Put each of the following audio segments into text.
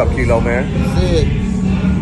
up, Kilo, man? Sid,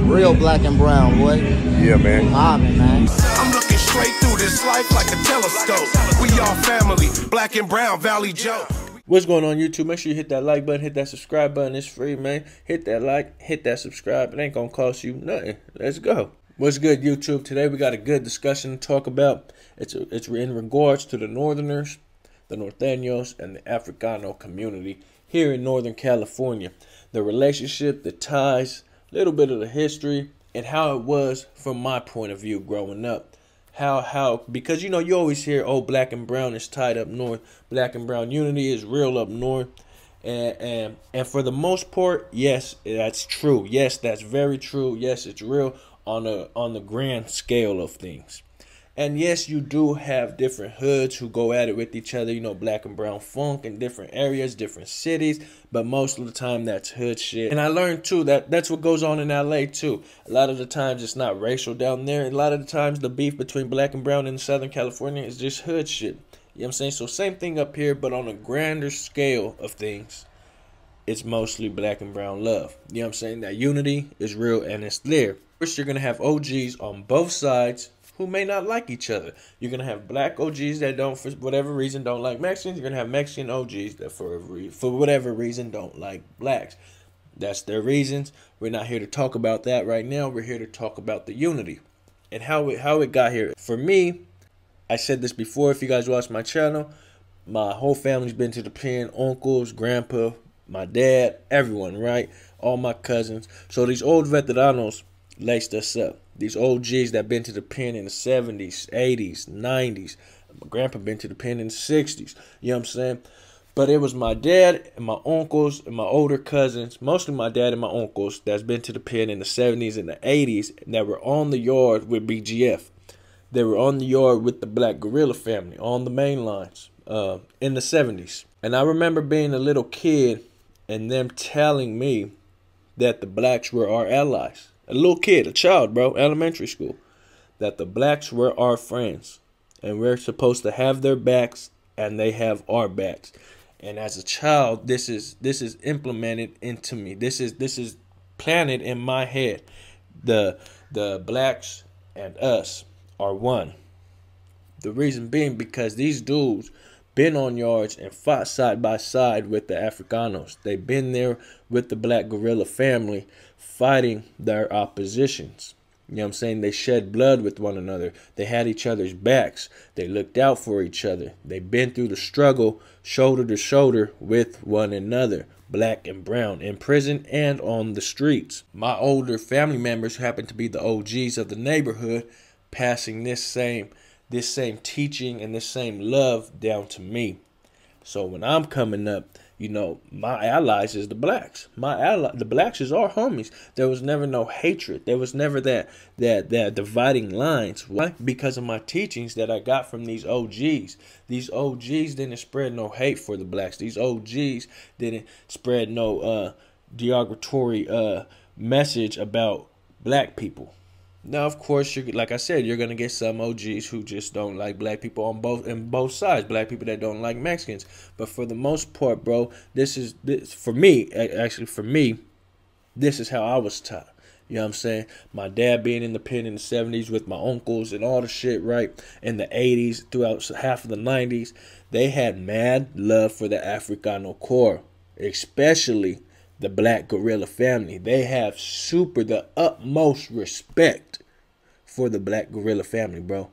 real black and brown, boy. Yeah, man. Mobbing, man. I'm looking straight through this life like a telescope. We all family, black and brown, Valley Joe. What's going on YouTube? Make sure you hit that like button, hit that subscribe button. It's free, man. Hit that like, hit that subscribe. It ain't gonna cost you nothing. Let's go. What's good, YouTube? Today we got a good discussion to talk about. It's it's in regards to the Northerners, the Norteños, and the Africano community here in Northern California. The relationship, the ties, a little bit of the history, and how it was from my point of view growing up. How how because you know you always hear oh black and brown is tied up north, black and brown unity is real up north. And, and and for the most part, yes, that's true. Yes, that's very true. Yes, it's real on a on the grand scale of things. And yes, you do have different hoods who go at it with each other, you know, black and brown funk in different areas, different cities, but most of the time that's hood shit. And I learned too that that's what goes on in LA too. A lot of the times it's not racial down there. A lot of the times the beef between black and brown in Southern California is just hood shit. You know what I'm saying? So same thing up here, but on a grander scale of things, it's mostly black and brown love. You know what I'm saying? That unity is real and it's there. First, you're gonna have OGs on both sides who may not like each other. You're gonna have black OGs that don't, for whatever reason, don't like Mexicans. You're gonna have Mexican OGs that, for for whatever reason, don't like blacks. That's their reasons. We're not here to talk about that right now. We're here to talk about the unity and how it how it got here. For me, I said this before. If you guys watch my channel, my whole family's been to the pen. Uncles, grandpa, my dad, everyone, right? All my cousins. So these old veteranos laced us up. These old G's that been to the pen in the 70s, 80s, 90s. My grandpa been to the pen in the 60s. You know what I'm saying? But it was my dad and my uncles and my older cousins, mostly my dad and my uncles, that's been to the pen in the 70s and the 80s that were on the yard with BGF. They were on the yard with the Black Guerrilla family on the main lines uh, in the 70s. And I remember being a little kid and them telling me that the blacks were our allies a little kid, a child, bro, elementary school, that the blacks were our friends and we're supposed to have their backs and they have our backs. And as a child, this is this is implemented into me. This is this is planted in my head. The the blacks and us are one. The reason being because these dudes been on yards and fought side by side with the Africanos. They've been there with the Black Guerrilla family fighting their oppositions. You know what I'm saying? They shed blood with one another. They had each other's backs. They looked out for each other. They've been through the struggle shoulder to shoulder with one another, black and brown, in prison and on the streets. My older family members who happen to be the OGs of the neighborhood, passing this same this same teaching and this same love down to me. So when I'm coming up, you know, my allies is the blacks. My ally, the blacks is our homies. There was never no hatred. There was never that that that dividing lines. Why? Because of my teachings that I got from these OGs. These OGs didn't spread no hate for the blacks. These OGs didn't spread no uh derogatory uh message about black people. Now, of course, you're like I said, you're gonna get some OGs who just don't like black people on both in both sides. Black people that don't like Mexicans, but for the most part, bro, this is this for me. Actually, for me, this is how I was taught. You know what I'm saying? My dad being in the pen in the 70s with my uncles and all the shit, right? In the 80s, throughout half of the 90s, they had mad love for the Africano core, especially the Black Guerrilla family. They have super the utmost respect for the Black Guerrilla family, bro.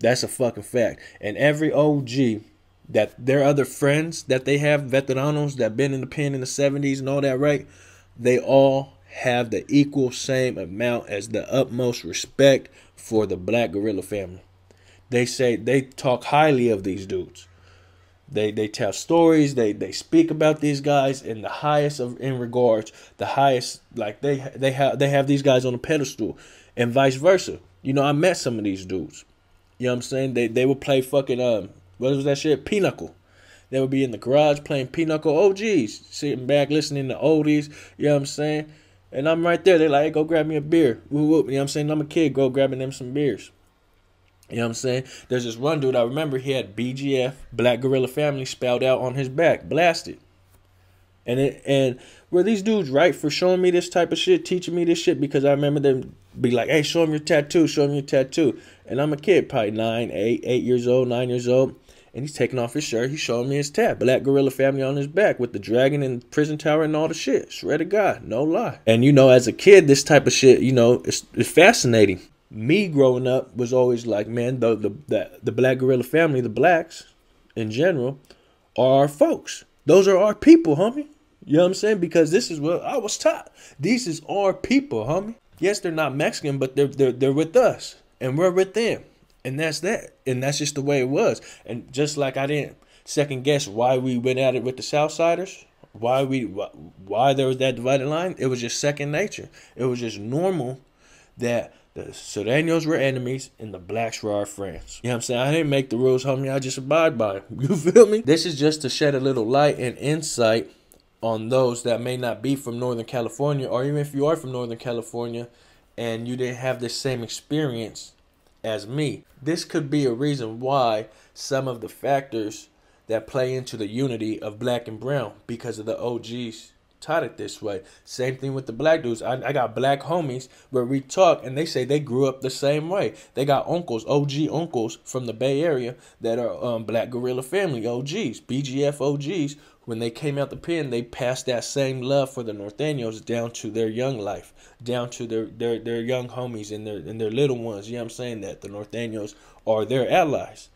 That's a fucking fact. And every OG that their other friends that they have, veteranos that been in the pen in the 70s and all that, right? They all have the equal same amount as the utmost respect for the Black Guerrilla family. They say they talk highly of these dudes. They they tell stories. They they speak about these guys in the highest of in regards, the highest like they they have they have these guys on a pedestal, and vice versa. You know, I met some of these dudes. You know what I'm saying? They they would play fucking um what was that shit? Pinochle. They would be in the garage playing Pinochle. Oh geez, sitting back listening to oldies. You know what I'm saying? And I'm right there. They're like, hey, go grab me a beer. Whoop. You know what I'm saying? I'm a kid. Go grabbing them some beers. You know what I'm saying? There's this one dude I remember he had BGF, Black Guerrilla Family, spelled out on his back, blasted. And it and were these dudes right for showing me this type of shit, teaching me this shit? Because I remember them be like, "Hey, show them your tattoo, show them your tattoo." And I'm a kid, probably nine, eight, eight years old, nine years old, and he's taking off his shirt. He's showing me his tat, Black Guerrilla Family on his back with the dragon and prison tower and all the shit. Swear to God, no lie. And you know, as a kid, this type of shit, you know, it's, it's fascinating. Me growing up was always like, man, the the the, the Black Guerrilla Family, the blacks in general, are our folks. Those are our people, homie. You know what I'm saying? Because this is what I was taught. These is our people, homie. Yes, they're not Mexican, but they're they're they're with us, and we're with them, and that's that. And that's just the way it was. And just like I didn't second guess why we went at it with the Southsiders, why we why there was that divided line, it was just second nature. It was just normal that the Sureños were enemies and the blacks were our friends. You know what I'm saying? I didn't make the rules, homie. I just abide by them. You feel me? This is just to shed a little light and insight on those that may not be from Northern California, or even if you are from Northern California and you didn't have the same experience as me. This could be a reason why some of the factors that play into the unity of black and brown because of the OGs taught it this way. Same thing with the black dudes. I, I got black homies where we talk and they say they grew up the same way. They got uncles, OG uncles from the Bay Area that are um, Black Guerrilla Family OGs, BGF OGs. When they came out the pen, they passed that same love for the Norteños down to their young life, down to their, their, their young homies and their and their little ones. You know what I'm saying? That the Norteños are their allies.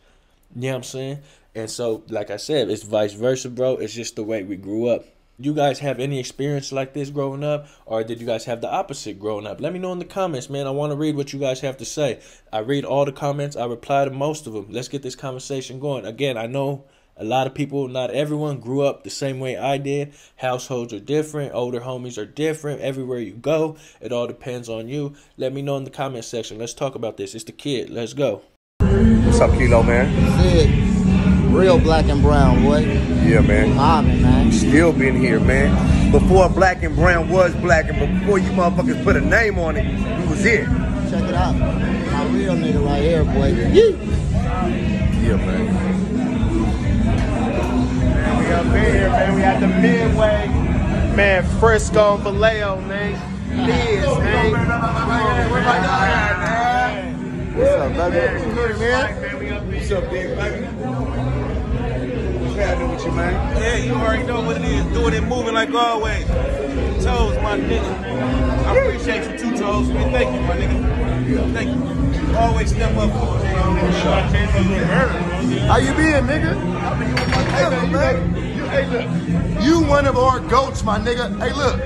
You know what I'm saying? And so, like I said, it's vice versa, bro. It's just the way we grew up you guys have any experience like this growing up or did you guys have the opposite growing up? Let me know in the comments man. I want to read what you guys have to say. I read all the comments. I reply to most of them let's get this conversation going. Again i know a lot of people not everyone grew up the same way i did. Households are different. Older homies are different. Everywhere you go it all depends on you. Let me know in the comment section. Let's talk about this. It's the kid. Let's go. What's up kilo man? Sid. Real black and brown, boy. Yeah, man. Mobbing, man. Still been here, man. Before black and brown was black, and before you motherfuckers put a name on it, we was here. Check it out. My real nigga right here, boy. Yeah, man. Man, we up in here, man. We at the Midway. Man, Frisco, Vallejo, man. Liz, man. Where my dog at, man? What's up, baby? Man? What's up, big baby? Happening with you, man? Yeah, you already know what it is. Doing it, moving like always. Toes, my nigga. I appreciate you too, Toes. Man, thank you, my nigga. Thank you. Always step up for us. How you been, nigga? Hey, man, you, hey, you, hey, look. You one of our goats, my nigga. Hey, look.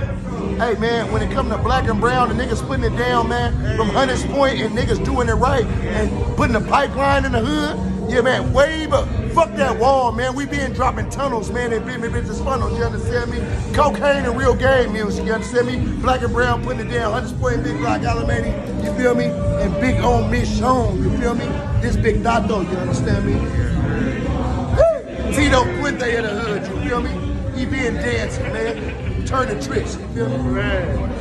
Hey man, when it comes to black and brown, the niggas putting it down, man, from Hunters Point and niggas doing it right and putting the pipeline in the hood. Yeah, man, wave up. Fuck that wall, man. We been dropping tunnels, man, and business business funnels, you understand me? Cocaine and real game music, you understand me? Black and brown putting it down, Hunters Point, Big Block, Alameda, you feel me? And Big on Michonne, you feel me? This Big Dato, you understand me? Tito Puente in the hood, you feel me? He been dancing, man. Turning tricks, you feel me? Man.